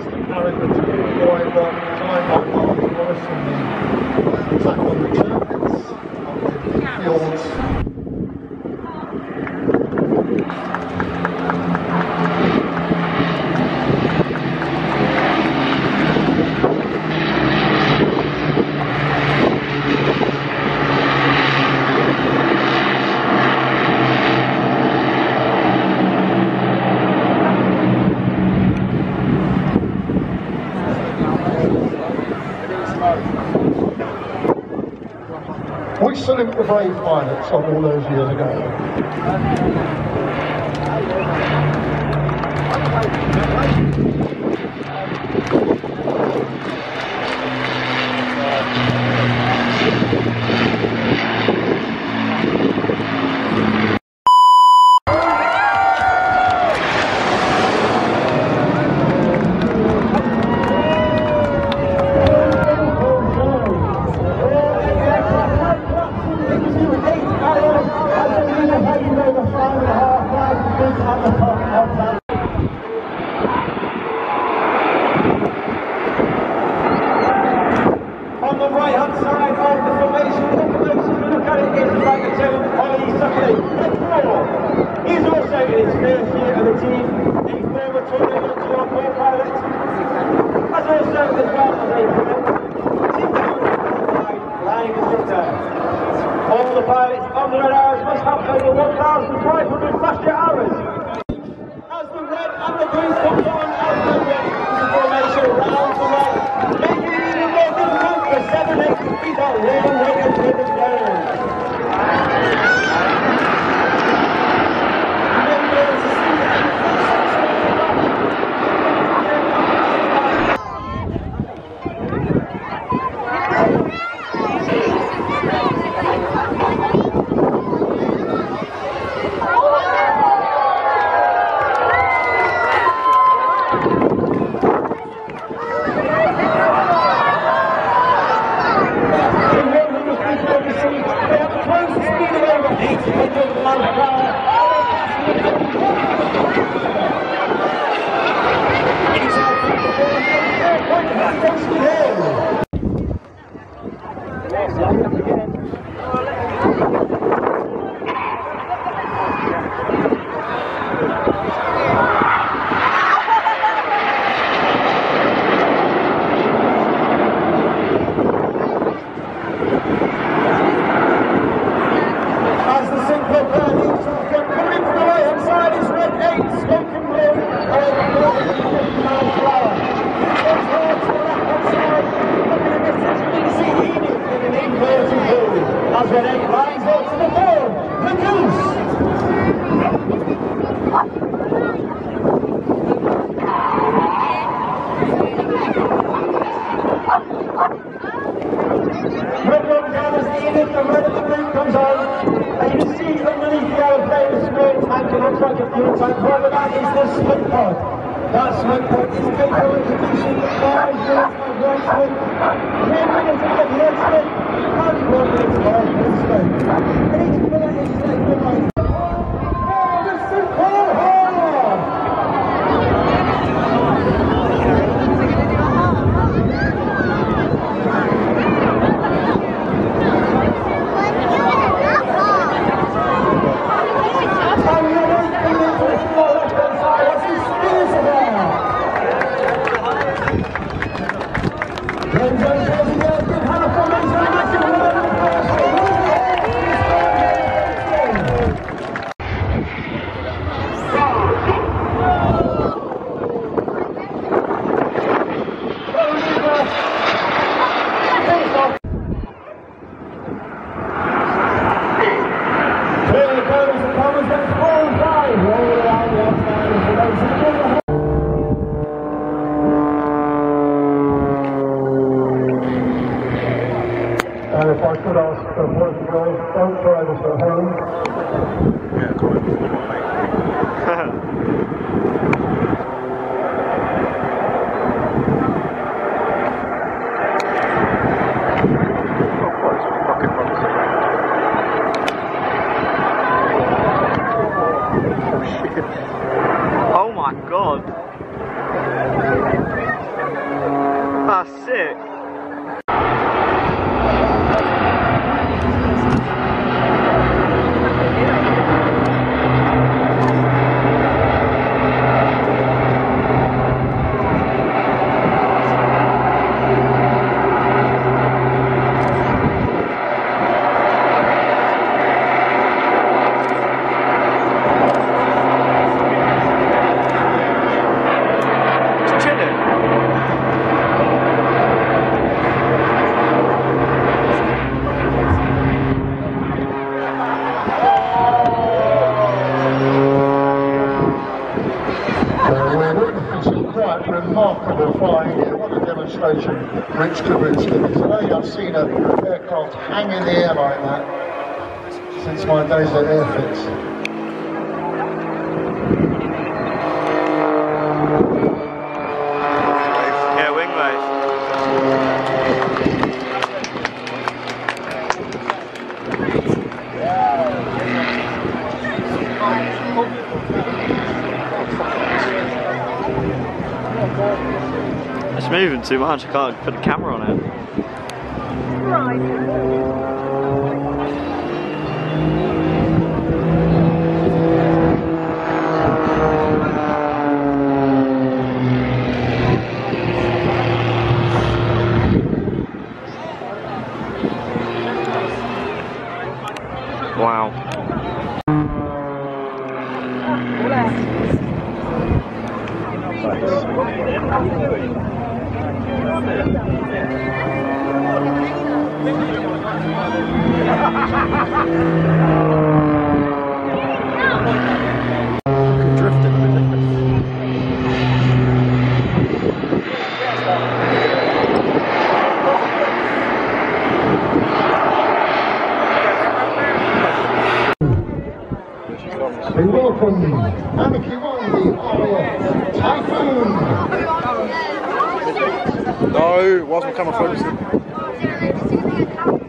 Preston Harrogate, Boy, Rock, Time by Mark Morris and the uh, attack on the turrets on the fields. We salute the brave pilots of all those years ago. On the right hand side of the formation. Look at it, it's like a two, Ollie Suckley. He's also in his first year of the team. He's former touring to our co-pilot. As also as well as a team line instructor. All the pilots on the Red Arrows must have over 1,500 is the smoke pod. That smoke pod is capable of producing five units of smoke, ten minutes of red smoke, and one minute of blue smoke. And each bullet is selected by Oh, the simple horn! And the right coming to the far left hand side as he spins around. Then Jones has the air, good hand of formation, and that's it, one of the first. Clearly goes the Thomas gets four and five. Roll around the outside of the race. And if I could ask the boys and girls, don't try this at home. Oh Demonstration, Rich. Today I've seen an aircraft hang in the air like that since my days at Airfix. Moving too much. I can't put the camera on it. Wow. Drifting a bit. We welcome Aniki Wong, the Typhoon. No, it wasn't camera focusing.